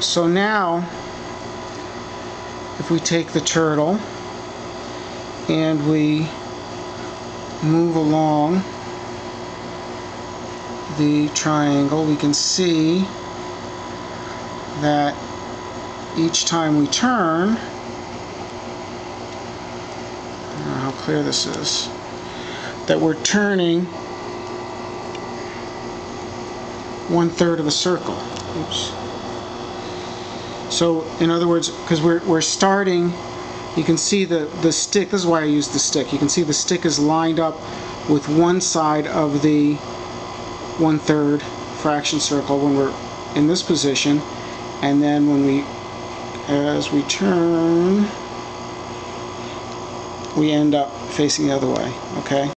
So now, if we take the turtle and we move along the triangle, we can see that each time we turn, how clear this is, that we're turning one third of a circle. Oops. So, in other words, because we're, we're starting, you can see the, the stick, this is why I use the stick, you can see the stick is lined up with one side of the one third fraction circle when we're in this position, and then when we, as we turn, we end up facing the other way, okay?